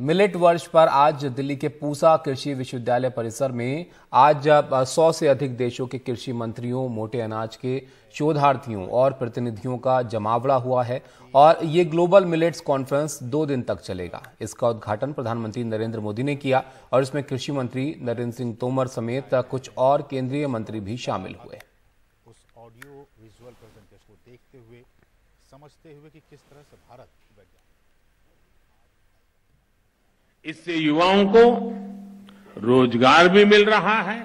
Millet वर्ष पर आज दिल्ली के पूसा कृषि विश्वविद्यालय परिसर में आज सौ से अधिक देशों के कृषि मंत्रियों, मोटे अनाज के शोधार्थियों और प्रतिनिधियों का जमावड़ा हुआ है और ये ग्लोबल मिलेट्स कॉन्फ्रेंस दो दिन तक चलेगा। इसका उद्घाटन प्रधानमंत्री नरेंद्र मोदी ने किया और इसमें कृषि मंत्री नरेंद्र सिंह तोमर समेत कुछ और केंद्रीय मंत्री भी शामिल हुए। उस ऑडियो विजुअल प्रेजेंटेशन को देखते हुए समझते हुए कि किस तरह से भारत इससे युवाओं को रोज़गार भी मिल रहा है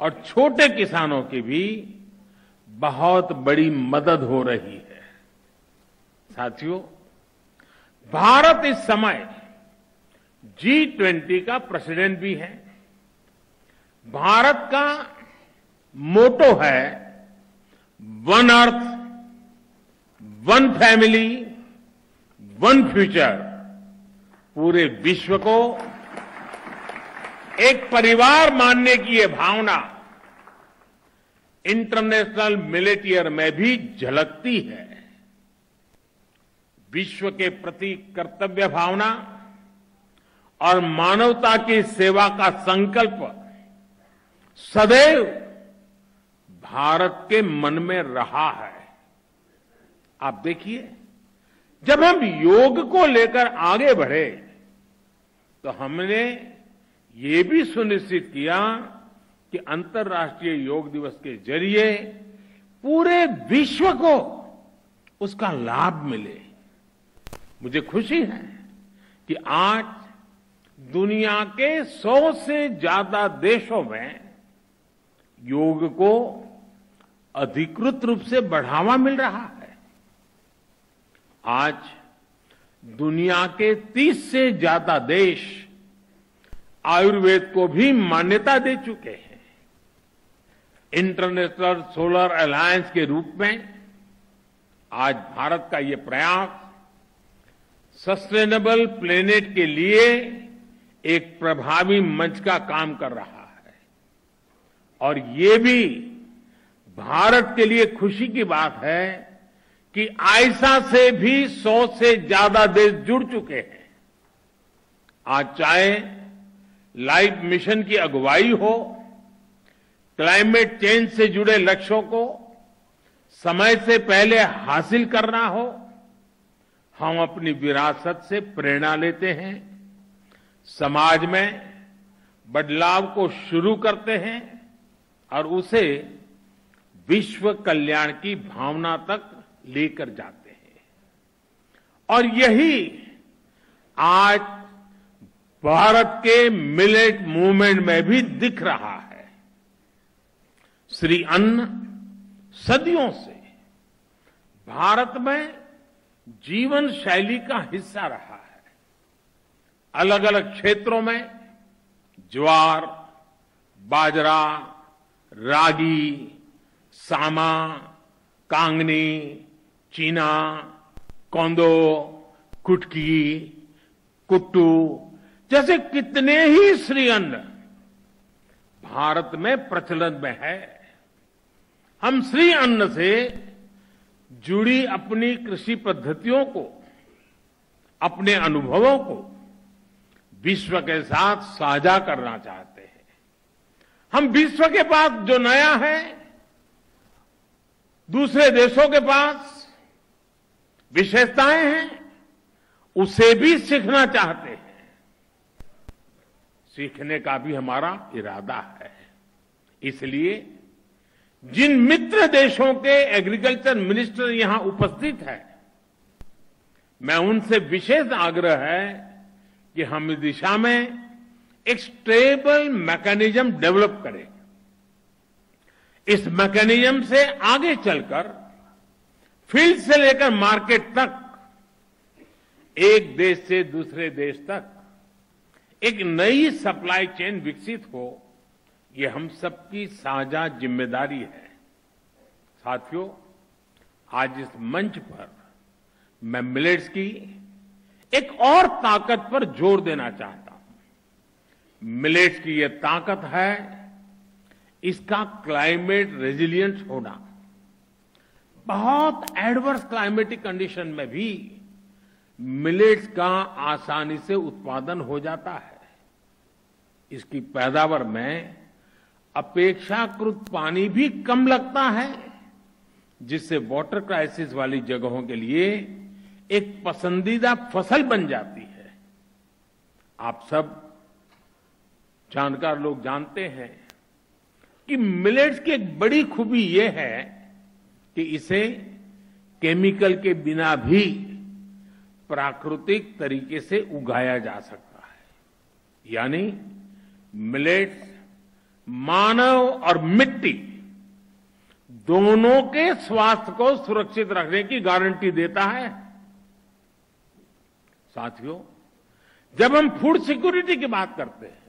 और छोटे किसानों की भी बहुत बड़ी मदद हो रही है। साथियों, भारत इस समय जी ट्वेंटी का प्रेसिडेंट भी है। भारत का मोटो है one earth one family one future पूरे विश्व को एक परिवार मानने की यह भावना इंटरनेशनल मिलिटियर में भी झलकती है। विश्व के प्रति कर्तव्य भावना और मानवता की सेवा का संकल्प सदैव भारत के मन में रहा है। आप देखिए। जब हम योग को लेकर आगे बढ़े तो हमने ये भी सुनिश्चित किया कि अंतर्राष्ट्रीय योग दिवस के ज़रिए पूरे विश्व को उसका लाभ मिले। मुझे खुशी है कि आज दुनिया के सौ से ज़्यादा देशों में योग को अधिकृत रूप से बढ़ावा मिल रहा है। आज दुनिया के 30 से ज़्यादा देश आयुर्वेद को भी मान्यता दे चुके हैं। इंटरनेशनल सोलर अलायंस के रूप में आज भारत का ये प्रयास सस्टेनेबल प्लेनेट के लिए एक प्रभावी मंच का काम कर रहा है। और ये भी भारत के लिए खुशी की बात है कि आयसा से भी सौ से ज़्यादा देश जुड़ चुके हैं। आज चाहे लाइफ मिशन की अगुवाई हो, क्लाइमेट चेंज से जुड़े लक्ष्यों को समय से पहले हासिल करना हो, हम अपनी विरासत से प्रेरणा लेते हैं, समाज में बदलाव को शुरू करते हैं और उसे विश्व कल्याण की भावना तक लेकर जाते हैं। और यही आज भारत के मिलेट मूवमेंट में भी दिख रहा है। श्री अन्न सदियों से भारत में जीवन शैली का हिस्सा रहा है। अलग अलग क्षेत्रों में ज्वार, बाजरा, रागी, सामा, कांगनी चीना, कौंदो, कुटकी, कुट्टू, जैसे कितने ही श्री अन्न भारत में प्रचलन में है, हम श्री अन्न से जुड़ी अपनी कृषि पद्धतियों को, अपने अनुभवों को विश्व के साथ साझा करना चाहते हैं। हम विश्व के पास जो नया है, दूसरे देशों के पास विशेषताएँ हैं, उसे भी सीखना चाहते हैं। सीखने का भी हमारा इरादा है। इसलिए जिन मित्र देशों के एग्रीकल्चर मिनिस्टर यहाँ उपस्थित है, मैं उनसे विशेष आग्रह है कि हम इस दिशा में एक स्टेबल मैकेनिज्म डेवलप करें। इस मैकेनिज्म से आगे चलकर फ़ील्ड से लेकर मार्केट तक, एक देश से दूसरे देश तक, एक नई सप्लाई चेन विकसित हो, ये हम सबकी साझा ज़िम्मेदारी है। साथियों, आज इस मंच पर मैं मिलेट्स की एक और ताकत पर ज़ोर देना चाहता हूँ। मिलेट्स की यह ताकत है, इसका क्लाइमेट रेजिलियंट होना। बहुत एडवर्स क्लाइमेटिक कंडीशन में भी मिलेट्स का आसानी से उत्पादन हो जाता है। इसकी पैदावार में अपेक्षाकृत पानी भी कम लगता है, जिससे वाटर क्राइसिस वाली जगहों के लिए एक पसंदीदा फ़सल बन जाती है। आप सब जानकार लोग जानते हैं कि मिलेट्स की एक बड़ी खूबी यह है कि इसे केमिकल के बिना भी प्राकृतिक तरीके से उगाया जा सकता है। यानी मिलेट्स, मानव और मिट्टी दोनों के स्वास्थ्य को सुरक्षित रखने की गारंटी देता है। साथियों, जब हम फ़ूड सिक्योरिटी की बात करते हैं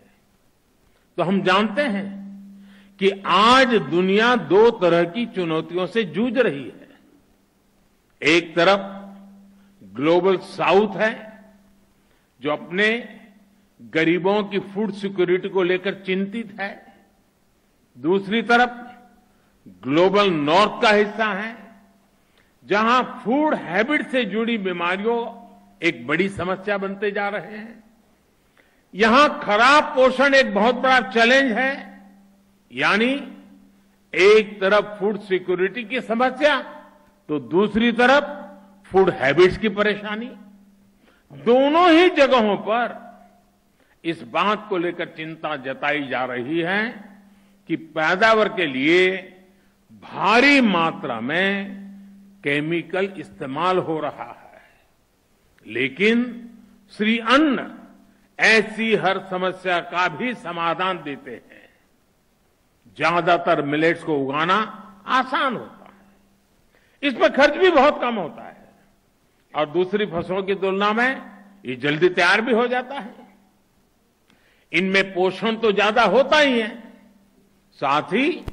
तो हम जानते हैं कि आज दुनिया दो तरह की चुनौतियों से जूझ रही है। एक तरफ़ ग्लोबल साउथ है, जो अपने गरीबों की फ़ूड सिक्योरिटी को लेकर चिंतित है। दूसरी तरफ़ ग्लोबल नॉर्थ का हिस्सा है, जहाँ फ़ूड हैबिट से जुड़ी बीमारियों एक बड़ी समस्या बनते जा रहे हैं। यहाँ खराब पोषण एक बहुत बड़ा चैलेंज है यानी एक तरफ़ फ़ूड सिक्योरिटी की समस्या तो दूसरी तरफ़ फ़ूड हैबिट्स की परेशानी। दोनों ही जगहों पर इस बात को लेकर चिंता जताई जा रही है कि पैदावार के लिए भारी मात्रा में केमिकल इस्तेमाल हो रहा है। लेकिन श्री अन्न ऐसी हर समस्या का भी समाधान देते हैं। ज़्यादातर मिलेट्स को उगाना आसान होता है। इसमें खर्च भी बहुत कम होता है। और दूसरी फ़सलों की तुलना में ये जल्दी तैयार भी हो जाता है। इनमें पोषण तो ज़्यादा होता ही है, साथ ही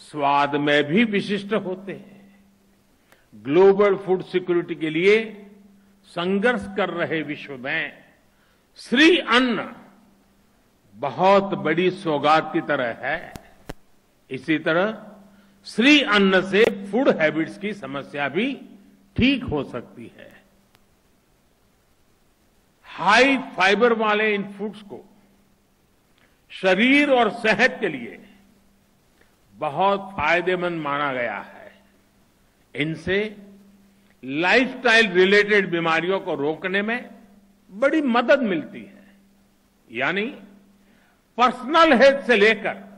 स्वाद में भी विशिष्ट होते हैं। ग्लोबल फ़ूड सिक्योरिटी के लिए संघर्ष कर रहे विश्व में श्री अन्न बहुत बड़ी सौगात की तरह है। इसी तरह श्री अन्न से फ़ूड हैबिट्स की समस्या भी ठीक हो सकती है। हाई फाइबर वाले इन फूड्स को शरीर और सेहत के लिए बहुत फ़ायदेमंद माना गया है। इनसे लाइफस्टाइल रिलेटेड बीमारियों को रोकने में बड़ी मदद मिलती है। यानी पर्सनल हेल्थ से लेकर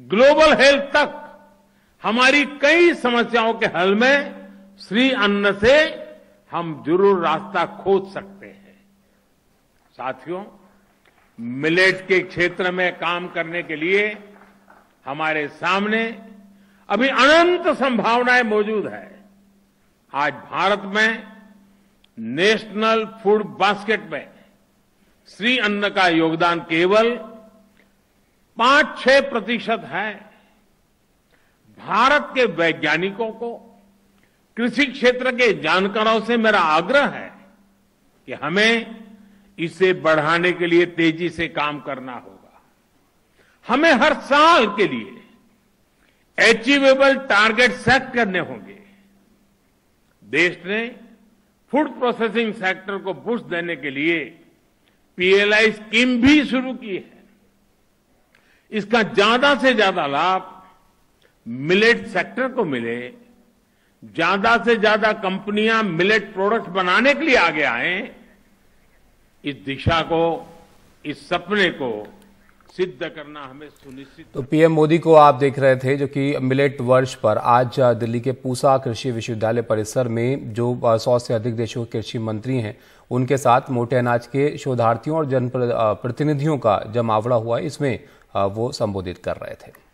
ग्लोबल हेल्थ तक हमारी कई समस्याओं के हल में श्री अन्न से हम ज़रूर रास्ता खोज सकते हैं। साथियों, मिलेट के क्षेत्र में काम करने के लिए हमारे सामने अभी अनंत संभावनाएँ मौजूद है। आज भारत में नेशनल फ़ूड बास्केट में श्री अन्न का योगदान केवल पाँच छह प्रतिशत है भारत के वैज्ञानिकों को, कृषि क्षेत्र के जानकारों से मेरा आग्रह है कि हमें इसे बढ़ाने के लिए तेज़ी से काम करना होगा। हमें हर साल के लिए अचीवेबल टारगेट सेट करने होंगे। देश ने फ़ूड प्रोसेसिंग सेक्टर को बुश देने के लिए पीएलआई स्कीम भी शुरू की है। इसका ज़्यादा से ज़्यादा लाभ मिलेट सेक्टर को मिले, ज़्यादा से ज़्यादा कंपनियाँ मिलेट प्रोडक्ट बनाने के लिए आगे आए, इस दिशा को, इस सपने को सिद्ध करना हमें सुनिश्चित तो पीएम मोदी को आप देख रहे थे जो कि मिलेट वर्ष पर आज दिल्ली के पूसा कृषि विश्वविद्यालय परिसर में जो सौ से अधिक देशों के कृषि मंत्री हैं, उनके साथ मोटे अनाज के शोधार्थियों और जन प्रतिनिधियों का जमावड़ा हुआ। इसमें वो संबोधित कर रहे थे।